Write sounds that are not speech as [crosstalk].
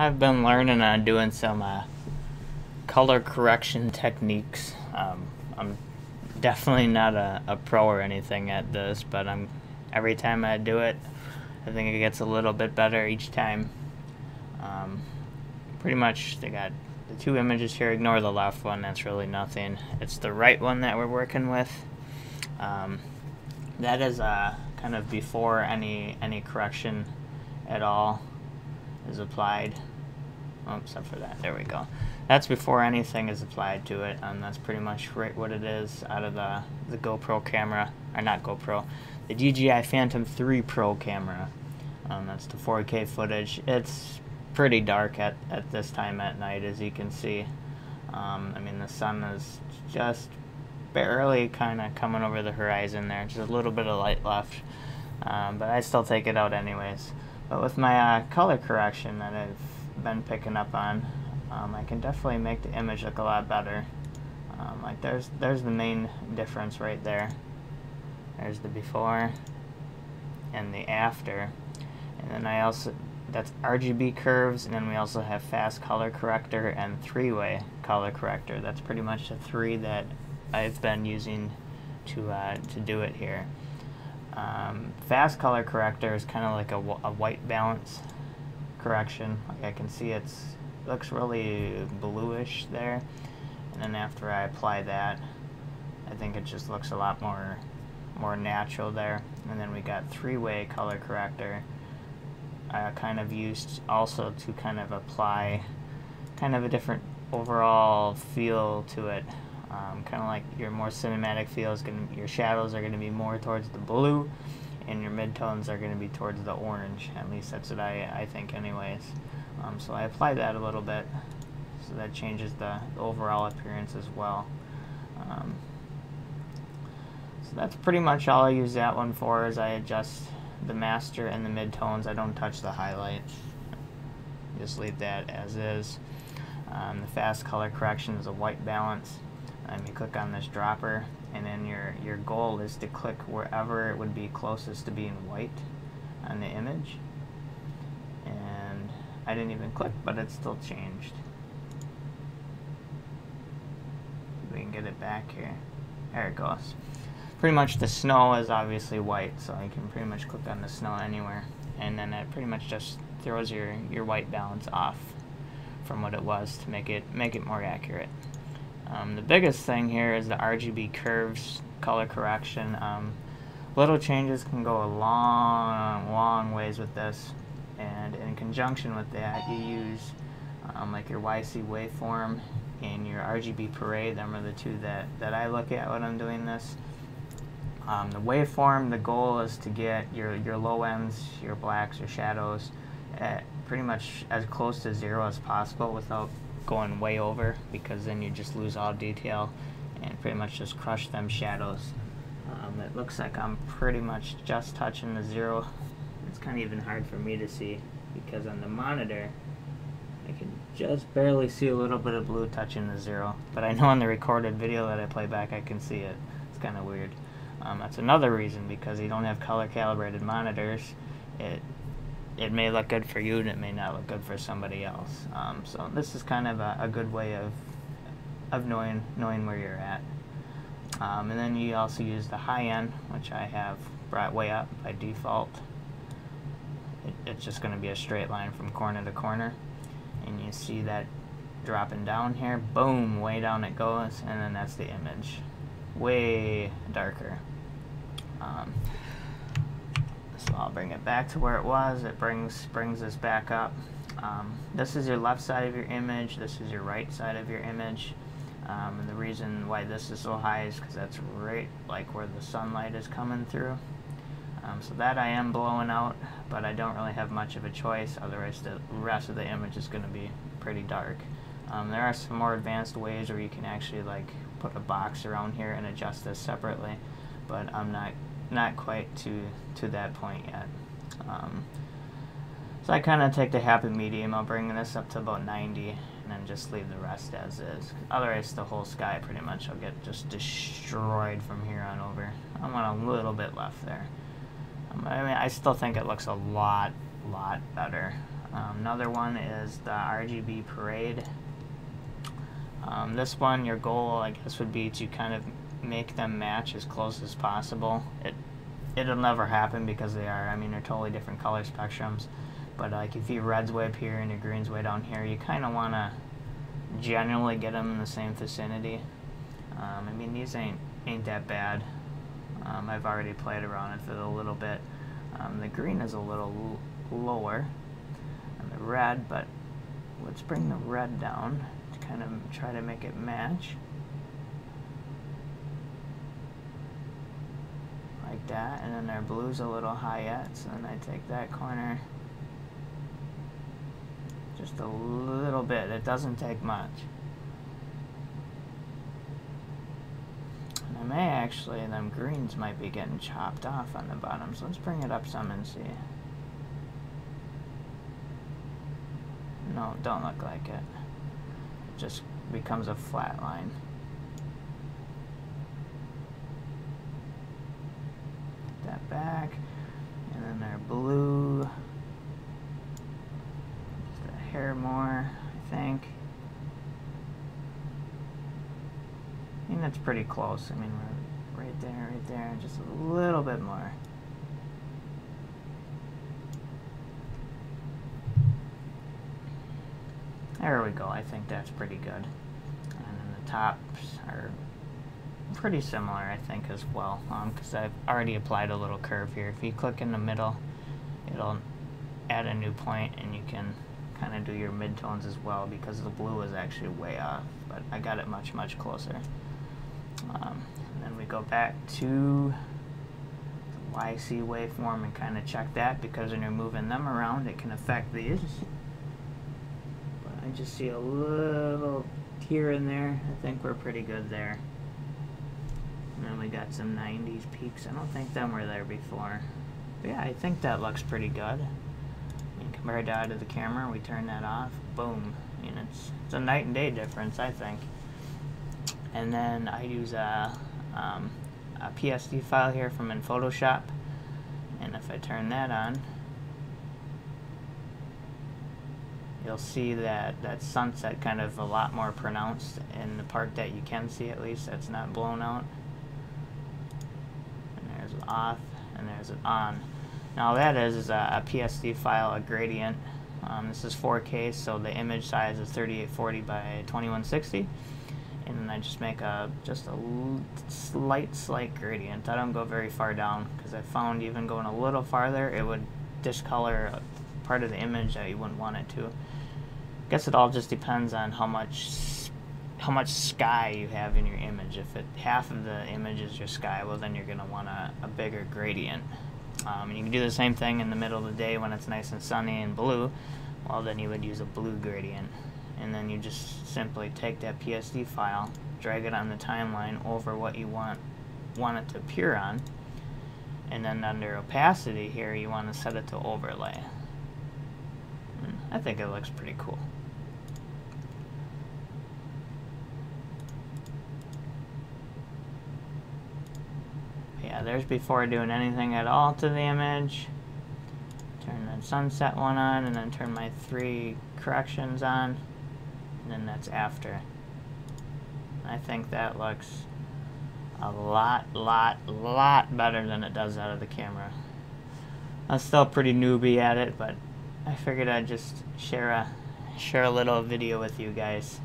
I've been learning on doing some uh, color correction techniques. Um, I'm definitely not a, a pro or anything at this, but I'm every time I do it, I think it gets a little bit better each time. Um, pretty much, they got the two images here. Ignore the left one; that's really nothing. It's the right one that we're working with. Um, that is uh, kind of before any any correction at all is applied. Oh, except for that. There we go. That's before anything is applied to it, and that's pretty much right what it is out of the, the GoPro camera, or not GoPro, the DJI Phantom 3 Pro camera. Um, that's the 4K footage. It's pretty dark at, at this time at night, as you can see. Um, I mean, the sun is just barely kind of coming over the horizon there, just a little bit of light left. Um, but I still take it out anyways. But with my uh, color correction that I've been picking up on, um, I can definitely make the image look a lot better. Um, like there's there's the main difference right there. There's the before and the after. And then I also, that's RGB curves, and then we also have fast color corrector and three-way color corrector. That's pretty much the three that I've been using to, uh, to do it here. Um, fast color corrector is kind of like a, a white balance correction. Like I can see it's looks really bluish there. And then after I apply that, I think it just looks a lot more more natural there. And then we got three-way color corrector. I kind of used also to kind of apply kind of a different overall feel to it. Um, kind of like your more cinematic feel is going your shadows are going to be more towards the blue and your midtones are going to be towards the orange. At least that's what I, I think anyways. Um, so I apply that a little bit so that changes the, the overall appearance as well. Um, so that's pretty much all I use that one for is I adjust the master and the midtones. I don't touch the highlights. Just leave that as is. Um, the fast color correction is a white balance. Um, you click on this dropper and then your, your goal is to click wherever it would be closest to being white on the image. And I didn't even click, but it still changed. We can get it back here. There it goes pretty much the snow is obviously white, so you can pretty much click on the snow anywhere. And then it pretty much just throws your, your white balance off from what it was to make it make it more accurate. Um, the biggest thing here is the RGB curves color correction. Um, little changes can go a long, long ways with this. And in conjunction with that, you use um, like your YC waveform and your RGB parade. Them are the two that, that I look at when I'm doing this. Um, the waveform, the goal is to get your, your low ends, your blacks, your shadows, at pretty much as close to zero as possible without going way over because then you just lose all detail and pretty much just crush them shadows. Um, it looks like I'm pretty much just touching the zero. It's kind of even hard for me to see because on the monitor I can just barely see a little bit of blue touching the zero. But I know on the recorded video that I play back I can see it. It's kind of weird. Um, that's another reason because you don't have color calibrated monitors. It it may look good for you and it may not look good for somebody else. Um, so this is kind of a, a, good way of of knowing knowing where you're at. Um, and then you also use the high end, which I have brought way up by default. It, it's just going to be a straight line from corner to corner. And you see that dropping down here, boom, way down it goes, and then that's the image. Way darker. Um, I'll bring it back to where it was. It brings brings this back up. Um, this is your left side of your image. This is your right side of your image. Um, and the reason why this is so high is because that's right like where the sunlight is coming through. Um, so that I am blowing out, but I don't really have much of a choice. Otherwise, the rest of the image is going to be pretty dark. Um, there are some more advanced ways where you can actually like put a box around here and adjust this separately, but I'm not not quite to to that point yet. Um, so I kind of take the happy medium. I'll bring this up to about 90 and then just leave the rest as is. Otherwise, the whole sky pretty much will get just destroyed from here on over. I'm on a little bit left there. Um, I mean, I still think it looks a lot, lot better. Um, another one is the RGB Parade. Um, this one, your goal, I guess, would be to kind of make them match as close as possible. It it'll never happen because they are. I mean, they're totally different color spectrums. But like, if you reds way up here and your greens way down here, you kind of want to generally get them in the same vicinity. Um, I mean, these ain't ain't that bad. Um, I've already played around with it a little bit. Um, the green is a little lower than the red, but let's bring the red down to kind of try to make it match. Like that, and then our blue's a little high yet, so then I take that corner just a little bit. It doesn't take much. And I may actually, them greens might be getting chopped off on the bottom, so let's bring it up some and see. No, don't look like it. It just becomes a flat line. that back. And then our blue, just a hair more, I think. I mean, that's pretty close. I mean, we're right there, right there, just a little bit more. There we go. I think that's pretty good. And then the tops are pretty similar, I think, as well, because um, I've already applied a little curve here. If you click in the middle, it'll add a new point, and you can kind of do your midtones as well, because the blue is actually way off, but I got it much, much closer. Um, and then we go back to the YC waveform and kind of check that, because when you're moving them around, it can affect these. But I just see a little here and there. I think we're pretty good there. And then we got some 90s peaks. I don't think them were there before. But yeah, I think that looks pretty good. Mean, compared to out of the camera, we turn that off, boom. I mean, it's, it's a night and day difference, I think. And then I use a, um, a PSD file here from in Photoshop. And if I turn that on, you'll see that that sunset kind of a lot more pronounced in the part that you can see at least that's not blown out off, and there's it on. Now that is, is a, a PSD file, a gradient. Um, this is 4K, so the image size is 3840 by 2160. And then I just make a just a slight, slight gradient. I don't go very far down because I found even going a little farther, it would discolor part of the image that you wouldn't want it to. I guess it all just depends on how much how much sky you have in your image. If it, half of the image is your sky, well then you're going to want a, a, bigger gradient. Um, you can do the same thing in the middle of the day when it's nice and sunny and blue. Well then you would use a blue gradient. And then you just simply take that PSD file, drag it on the timeline over what you want, want it to appear on. And then under opacity here, you want to set it to overlay. And I think it looks pretty cool. Yeah, there's before doing anything at all to the image. Turn the sunset one on, and then turn my three corrections on, and then that's after. I think that looks a lot, lot, lot better than it does out of the camera. I'm still pretty newbie at it, but I figured I'd just share a [laughs] share a little video with you guys.